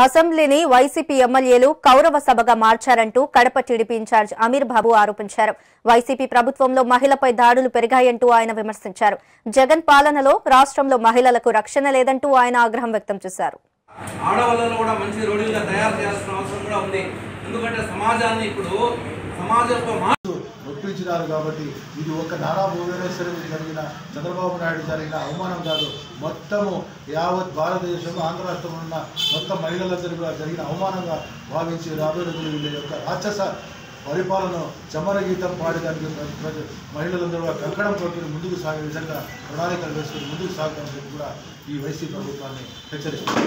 అసెంబ్లీని వైసీపీ ఎమ్మెల్యేలు కౌరవ సభగా మార్చారంటూ కడప టీడీపీ ఇన్ఛార్జ్ అమీర్ బాబు ఆరోపించారు. వైసీపీ ప్రభుత్వంలో మహిళపై దాడులు పెరిగాయంటూ ఆయన విమర్శించారు. జగన్ పాలనలో రాష్ట్రంలో మహిళలకు రక్షణ లేదంటూ ఆయన ఆగ్రహం వ్యక్తం చేశారు. ఆడవాళ్ళను కూడా మంచి రోడ్డుగా తయారు చేయాల్సిన అవసరం కూడా ఉంది. ఎందుకంటే సమాజాన్ని ఇప్పుడు సమాజంతో మా ఒప్పించినారు కాబట్టి ఇది ఒక నారా భువనేశ్వరికి జరిగిన చంద్రబాబు నాయుడు జరిగిన అవమానం కాదు. మొత్తము యావత్ భారతదేశంలో ఆంధ్ర రాష్ట్రంలో ఉన్న మొత్తం మహిళలందరూ కూడా జరిగిన అవమానంగా భావించి రాబోయే వీళ్ళ యొక్క రాక్షస పరిపాలన చమరగీతం పాడడానికి మహిళలందరూ కూడా కంకణం కొట్టుకుని ముందుకు సాగే విధంగా ప్రణాళికలు వేసుకుని ముందుకు సాగడానికి కూడా ఈ వైసీపీ ప్రభుత్వాన్ని హెచ్చరిస్తుంది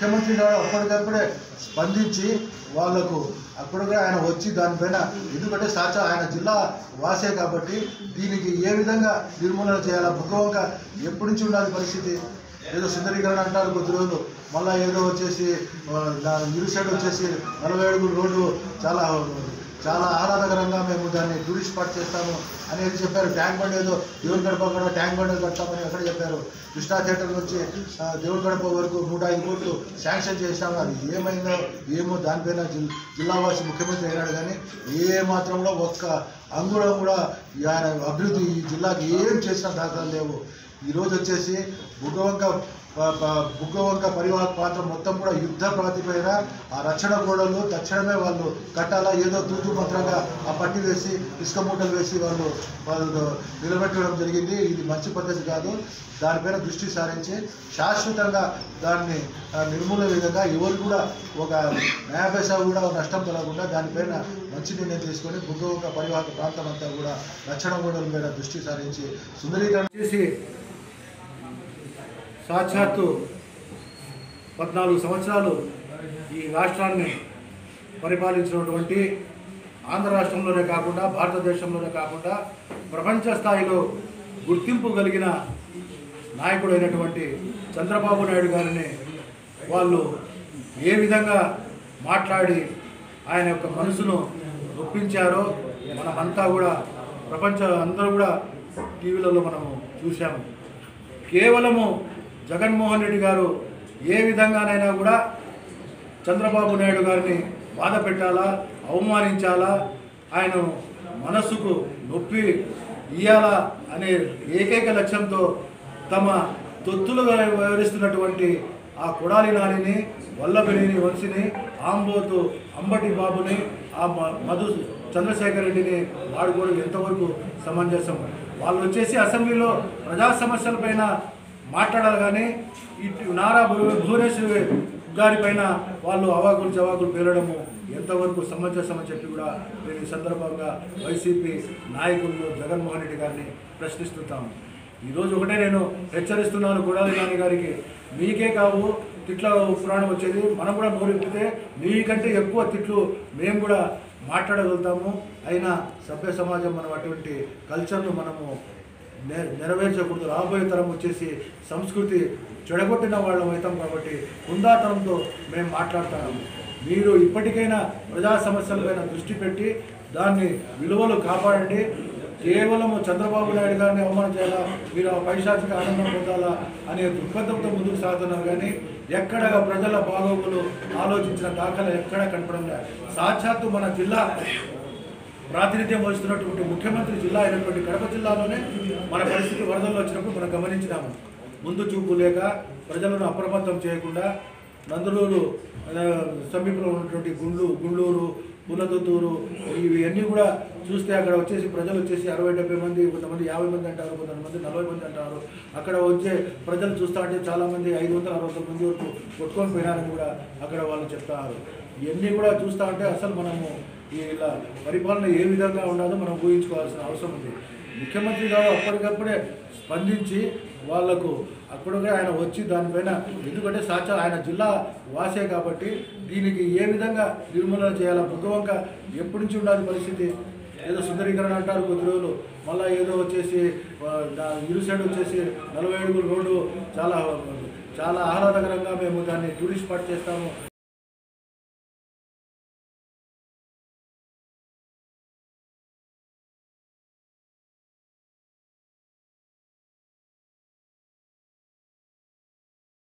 ముఖ్యమంత్రి గారు అప్పటికప్పుడే స్పందించి వాళ్ళకు అప్పుడుగా ఆయన వచ్చి దానిపైన ఎందుకంటే సాచ ఆయన జిల్లా వాసే కాబట్టి దీనికి ఏ విధంగా నిర్మూలన చేయాలా? బుగ్గవంక ఎప్పటి నుంచి ఉండాలి పరిస్థితి? ఏదో సుందరీకరణ అంటారు కొద్ది రోజులు. మళ్ళీ ఏదో వచ్చేసి ఇరు సైడ్ వచ్చేసి నలభై అడుగుల రోడ్డు చాలా చాలా ఆహ్లాదకరంగా మేము దాన్ని టూరిస్ట్ స్పాట్ చేస్తాము అనేది చెప్పారు. ట్యాంక్ బండ్ ఏదో దేవుని గడప కూడా ట్యాంక్ బండ్ కడతామని ఎక్కడ చెప్పారు. కృష్ణా థియేటర్ నుంచి ఆ, దేవుని గడప వరకు నూట ఐదు కోట్లు శాంక్షన్ చేశాము. అది ఏమైందో ఏమో దానిపైన జిల్ జిల్లావాసి ముఖ్యమంత్రి అయినాడు కానీ ఏ మాత్రంలో ఒక్క అంగుళం కూడా ఆయన అభివృద్ధి ఈ జిల్లాకి ఏం చేసిన దాఖలు లేవు. ఈరోజు వచ్చేసి బుగ్గవంక బుగ్గవంక పరివాహ పాత్ర మొత్తం కూడా యుద్ధ ప్రాతిపైన ఆ రక్షణ గోడలు తక్షణమే వాళ్ళు కట్టాలా? ఏదో తూతు మంత్రంగా ఆ పట్టి వేసి ఇసుక మూటలు వేసి వాళ్ళు వాళ్ళు నిలబెట్టడం జరిగింది. ఇది మంచి పద్ధతి కాదు. దానిపైన దృష్టి సారించి శాశ్వతంగా దాన్ని నిర్మూలన విధంగా ఎవరు కూడా ఒక న్యాయ పైసా కూడా నష్టం కలగకుండా దానిపైన మంచి నిర్ణయం తీసుకొని బుగ్గవంక పరివాహక ప్రాంతం అంతా కూడా రక్షణ గోడల మీద దృష్టి సారించి సుందరీకరణ చేసి సాక్షాత్తు పద్నాలుగు సంవత్సరాలు ఈ రాష్ట్రాన్ని పరిపాలించినటువంటి ఆంధ్ర రాష్ట్రంలోనే కాకుండా భారతదేశంలోనే కాకుండా ప్రపంచ స్థాయిలో గుర్తింపు కలిగిన నాయకుడైనటువంటి చంద్రబాబు నాయుడు గారిని వాళ్ళు ఏ విధంగా మాట్లాడి ఆయన యొక్క మనసును ఒప్పించారో మనమంతా కూడా ప్రపంచ అందరూ కూడా టీవీలలో మనము చూసాము కేవలము జగన్మోహన్ రెడ్డి గారు ఏ విధంగానైనా కూడా చంద్రబాబు నాయుడు గారిని బాధ పెట్టాలా అవమానించాలా ఆయన మనస్సుకు నొప్పి ఇయ్యాలా అనే ఏకైక లక్ష్యంతో తమ తొత్తులుగా వ్యవహరిస్తున్నటువంటి ఆ కొడాలి నానిని వల్లభనేని వంశిని ఆంబోతు అంబటి బాబుని ఆ మ- మధు చంద్రశేఖర్ రెడ్డిని వాడుకోవడం ఎంతవరకు సమంజసం? వాళ్ళు వచ్చేసి అసెంబ్లీలో ప్రజా సమస్యలపైన మాట్లాడాలి కానీ ఇటు నారా భువనేశ్వరి గారి పైన వాళ్ళు అవాకులు చవాకులు పేలడము ఎంతవరకు సమంజసం అని చెప్పి కూడా నేను ఈ సందర్భంగా వైసీపీ నాయకులు జగన్మోహన్ రెడ్డి గారిని ప్రశ్నిస్తుంటాము ఈరోజు ఒకటే నేను హెచ్చరిస్తున్నాను కొడాలి నాని గారికి మీకే కావు తిట్ల పురాణం వచ్చేది మనం కూడా నోరెప్పితే మీకంటే ఎక్కువ తిట్లు మేము కూడా మాట్లాడగలుగుతాము. అయినా సభ్య సమాజం మనం అటువంటి కల్చర్ను మనము నెరవేర్చకూడదు. రాబోయే తరం వచ్చేసి సంస్కృతి చెడగొట్టిన వాళ్ళం అవుతాం కాబట్టి హుందాతనంతో మేము మాట్లాడుతున్నాము మీరు ఇప్పటికైనా ప్రజా సమస్యలపైన దృష్టి పెట్టి దాన్ని విలువలు కాపాడండి. కేవలం చంద్రబాబు నాయుడు గారిని అవమానం చేయాలా? మీరు ఆ పైశాచిక ఆనందం పొందాలా? అనే దృక్పథంతో ముందుకు సాగుతున్నారు. కానీ ఎక్కడ ప్రజల బాగోగులు ఆలోచించిన దాఖలు ఎక్కడ కనపడం లేదు సాక్షాత్తు మన జిల్లా ప్రాతినిధ్యం వహిస్తున్నటువంటి ముఖ్యమంత్రి జిల్లా అయినటువంటి కడప జిల్లాలోనే మన పరిస్థితి వరదల్లో వచ్చినప్పుడు మనం గమనించినాము. ముందు చూపు లేక ప్రజలను అప్రమత్తం చేయకుండా నందులూరు సమీపంలో ఉన్నటువంటి గుండ్లు గుండూరు పులదొత్తూరు ఇవన్నీ కూడా చూస్తే అక్కడ వచ్చేసి ప్రజలు వచ్చేసి అరవై డెబ్బై మంది కొంతమంది యాభై మంది అంటారు కొంతమంది నలభై మంది అంటారు. అక్కడ వచ్చే ప్రజలు చూస్తా అంటే చాలామంది ఐదు వందల అరవై వందల మంది వరకు కొట్టుకొని పోయినారని కూడా అక్కడ వాళ్ళు చెప్తారు. ఇవన్నీ కూడా చూస్తా ఉంటే అసలు మనము ఈ ఇలా పరిపాలన ఏ విధంగా ఉండాలో మనం ఊహించుకోవాల్సిన అవసరం ఉంది. ముఖ్యమంత్రి గారు అప్పటికప్పుడే స్పందించి వాళ్ళకు అప్పుడుగా ఆయన వచ్చి దానిపైన ఎందుకంటే సాచా ఆయన జిల్లా వాసే కాబట్టి దీనికి ఏ విధంగా నిర్మూలన చేయాలా? బుగ్గవంక ఎప్పటి నుంచి ఉండాలి పరిస్థితి? ఏదో సుందరీకరణ అంటారు కొద్ది రోజులు. మళ్ళీ ఏదో వచ్చేసి ఇరు సైడ్ వచ్చేసి నలభై అడుగులు రోడ్డు చాలా చాలా ఆహ్లాదకరంగా మేము దాన్ని టూరిస్ట్ స్పాట్ చేస్తాము.